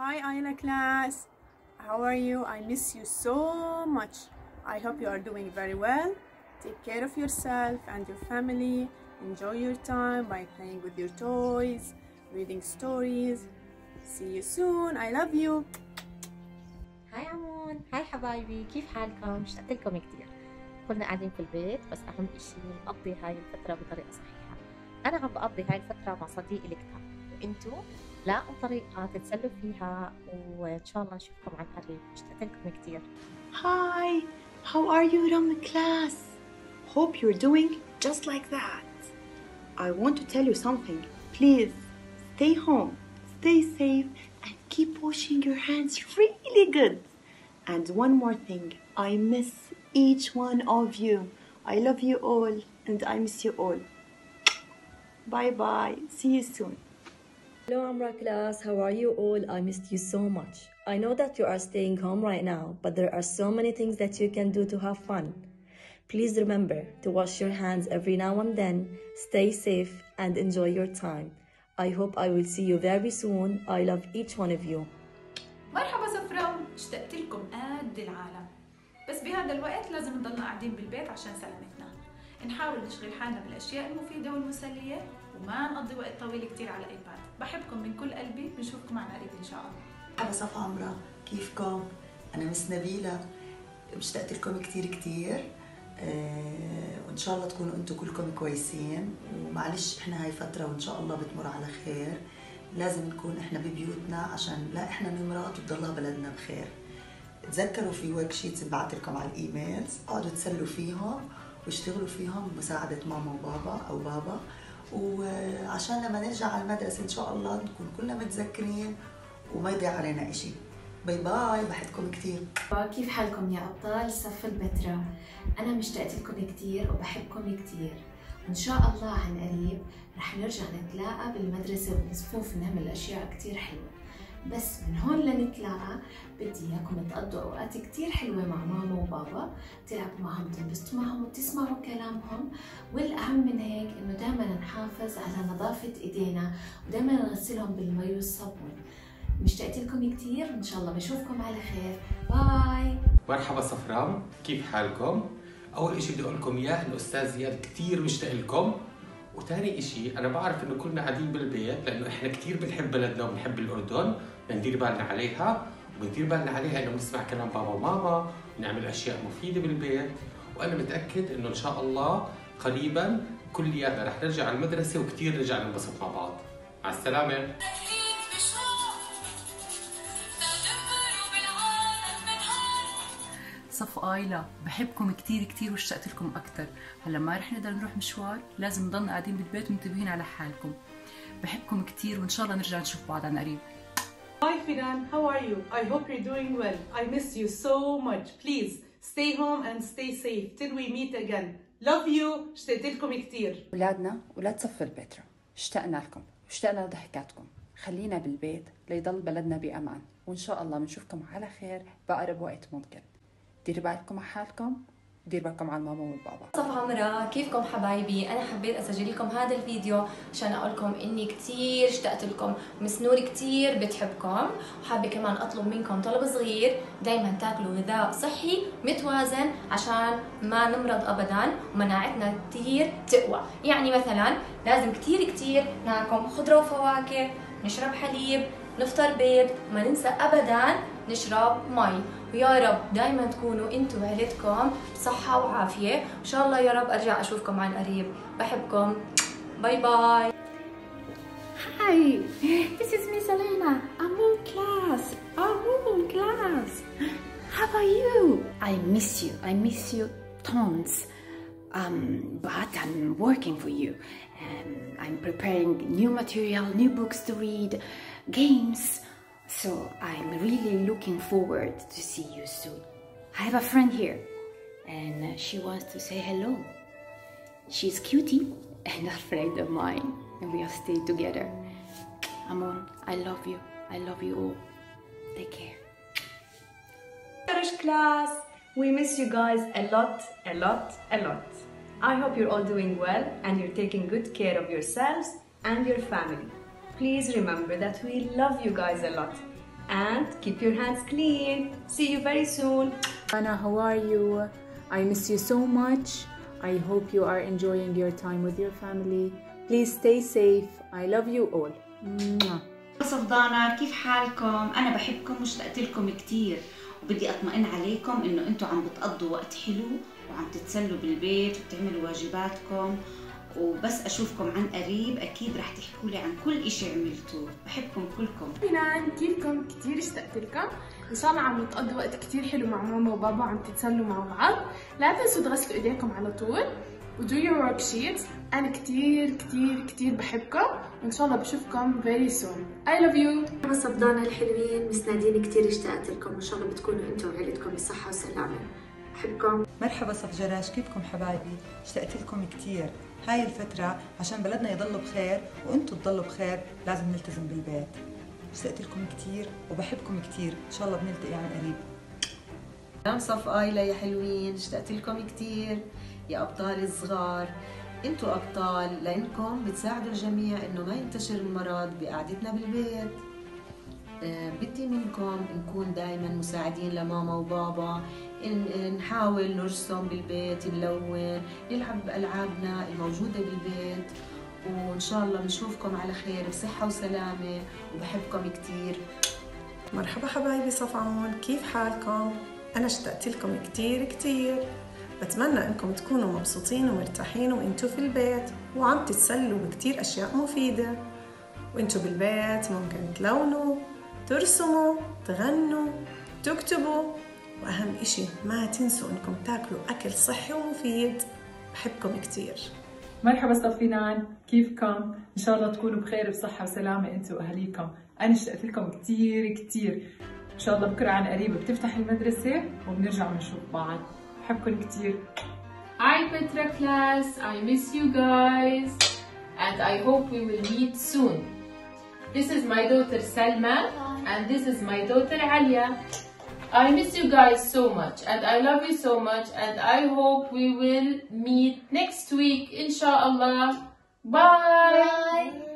Hi Ayla class. How are you? I miss you so much. I hope you are doing very well. Take care of yourself and your family. Enjoy your time by playing with your toys, reading stories. See you soon. I love you. هاي عمون هاي حبايبي كيف حالكم اشتقت لكم كثير كنا قاعدين في البيت بس اهم اشي نقضي هاي الفترة بطريقة صحيحة انا عم بقضي هاي الفترة مع صديقي الكتاب وانتو لاقوا طريقة تتسلوا فيها وان شاء الله نشوفكم عن قريب اشتقت لكم كثير Hi, how are you, Ram class? Hope you're doing just like that. I want to tell you something. Please stay home, stay safe, and keep washing your hands really good. And one more thing I miss each one of you. I love you all, and I miss you all. Bye bye. See you soon. Hello, Amra class. How are you all? I missed you so much. I know that you are staying home right now, but there are so many things that you can do to have fun. Please remember to wash your hands every now and then, stay safe, and enjoy your time. I hope I will see you very soon. I love each one of you. مرحبا صفراء اشتقت لكم قد العالم بس بهذا الوقت لازم نضلنا قاعدين بالبيت عشان سلامتنا نحاول نشغل حالنا بالأشياء المفيدة والمسلية وما نقضي وقت طويل كتير على الإيباد. بحبكم من كل قلبي بنشوفكم عن قريب إن شاء الله. مرحبا صفا عمرة كيفكم؟ أنا مس نبيلة. اشتقت لكم كتير كتير. آه وإن شاء الله تكونوا أنتم كلكم كويسين. ومعلش إحنا هاي فترة وإن شاء الله بتمر على خير. لازم نكون إحنا ببيوتنا عشان لا إحنا نمرض وتضلها بلدنا بخير. تذكروا في worksheets لكم على ال emails. اقعدوا تسلوا فيهم. واشتغلوا فيهم بمساعدة ماما وبابا أو بابا. وعشان لما نرجع على المدرسة إن شاء الله نكون كلنا متذكرين وما يضيع علينا إشي. bye bye بحبكم كتير. كيف حالكم يا أبطال؟ صف البتراء أنا مشتقت لكم كتير وبحبكم كتير. وإن شاء الله عن قريب رح نرجع نتلاقى بالمدرسة وبالصفوف نعمل أشياء كتير حلوة. بس من هون لنتلاقى. بدي إياكم تقضوا أوقات كتير حلوة مع ماما وبابا تلعبوا معهم تنبسطوا معهم وتسمعوا كلامهم. والأهم من هيك إنه دائما نحافظ على نظافة إيدينا ودائما نغسلهم بالمي والصابون. مشتقت لكم كتير إن شاء الله بشوفكم على خير. باي. مرحبا صفراء كيف حالكم؟ أول إشي بدي أقول لكم إياه الأستاذ زياد كتير مشتاق لكم. وتاني إشي أنا بعرف إنه كلنا قاعدين بالبيت لأنه إحنا كتير بنحب بلدنا وبنحب الأردن بندير بالنا عليها وبندير بالنا عليها إنه بنسمع كلام بابا وماما ونعمل أشياء مفيدة بالبيت وأنا متأكد إنه إن شاء الله قريبا كلياتنا رح نرجع على المدرسة وكتير نرجع ننبسط مع بعض. مع السلامة. صف آيلة بحبكم كتير كتير واشتقت لكم أكتر هلا ما رح نقدر نروح مشوار لازم نضلنا قاعدين بالبيت ومنتبهين على حالكم بحبكم كتير وإن شاء الله نرجع نشوف بعض عن قريب Hi Fidan, how are you? I hope you're doing well. I miss you so much. Please stay home and stay safe till we meet again. Love you. اشتقت لكم كتير. ولادنا ولاد صف البتراء اشتقنا لكم واشتقنا لضحكاتكم خلينا بالبيت ليضل بلدنا بأمان وإن شاء الله بنشوفكم على خير بأقرب وقت ممكن ديروا بالكم على حالكم ودير بالكم على الماما والبابا صف عمرة كيفكم حبايبي؟ أنا حبيت أسجل لكم هذا الفيديو عشان أقول لكم إني كتير اشتقت لكم. ومس نور كتير بتحبكم وحابة كمان أطلب منكم طلب صغير. دايما تاكلوا غذاء صحي متوازن عشان ما نمرض أبدا ومناعتنا كتير تقوى. يعني مثلا لازم كتير كتير ناكل خضرة وفواكه نشرب حليب نفطر بيض ما ننسى أبدا نشرب مي ويا رب دايما تكونوا أنتوا وعيلتكم بصحة وعافية وان شاء الله يا رب أرجع أشوفكم عن قريب بحبكم باي باي Hi, this is Miss Elena. I'm in class. I'm in class. How are you? I miss you. I miss you tons. Um, but I'm working for you. Um, I'm preparing new material, new books to read, games. So I'm really looking forward to see you soon. I have a friend here and she wants to say hello. She's cutie and a friend of mine and we have stayed together. Amon, I love you. I love you all. Take care. English class! We miss you guys a lot, a lot, a lot. I hope you're all doing well and you're taking good care of yourselves and your family. Please remember that we love you guys a lot. and keep your hands clean. See you very soon. Anna, how are you? I miss you so much. I hope you are enjoying your time with your family. Please stay safe. I love you all. Mwah. صفدانة كيف حالكم؟ أنا بحبكم واشتقت لكم كتير وبدي أطمئن عليكم إنه أنتوا عم بتقضوا وقت حلو وعم تتسلوا بالبيت وبتعملوا واجباتكم. وبس أشوفكم عن قريب أكيد رح تحكوا لي عن كل إشي عملتوه. بحبكم كلكم. فينان كيفكم كتير اشتقت لكم إن شاء الله عم تقضوا وقت كتير حلو مع ماما وبابا عم تتسلوا مع بعض. لا تنسوا تغسلوا إيديكم على طول و do your worksheet أنا كتير كتير كتير بحبكم. وإن شاء الله بشوفكم very soon. I love you. مرحبا صف ضانا الحلوين. Miss نادين كتير اشتقت لكم وان شاء الله بتكونوا أنتم وعيلتكم بصحة وسلامة. بحبكم. مرحبا صف جراش كيفكم حبايبي؟ اشتقت لكم كتير. هاي الفترة عشان بلدنا يضل بخير وأنتم تضلوا بخير لازم نلتزم بالبيت. اشتقت لكم كتير وبحبكم كتير. إن شاء الله بنلتقي عن قريب. سلام صف آيلة يا حلوين. اشتقت لكم كتير. يا أبطال الصغار. أنتوا أبطال لأنكم بتساعدوا الجميع إنه ما ينتشر المرض بقعدتنا بالبيت. آه، بدي منكم نكون دائما مساعدين لماما وبابا. نحاول نرسم بالبيت نلون نلعب بألعابنا الموجودة بالبيت وإن شاء الله بنشوفكم على خير بصحة وسلامة وبحبكم كتير. مرحبا حبايبي صفعون كيف حالكم؟ أنا اشتقت لكم كتير كتير. بتمنى إنكم تكونوا مبسوطين ومرتاحين وإنتوا في البيت وعم تتسلوا بكتير أشياء مفيدة. وإنتوا بالبيت ممكن تلونوا ترسموا تغنوا تكتبوا. وأهم إشي ما تنسوا إنكم تاكلوا أكل صحي ومفيد بحبكم كتير مرحبا صفينان كيفكم؟ إن شاء الله تكونوا بخير بصحة وسلامة أنتوا وأهاليكم أنا اشتقت لكم كتير كتير إن شاء الله بكرة عن قريب بتفتح المدرسة وبنرجع بنشوف بعض بحبكم كتير Hi Petra class, I miss you guys and I hope we will meet soon. This is my daughter Salma and this is my daughter Alia. I miss you guys so much and I love you so much and I hope we will meet next week inshallah. Bye. Bye.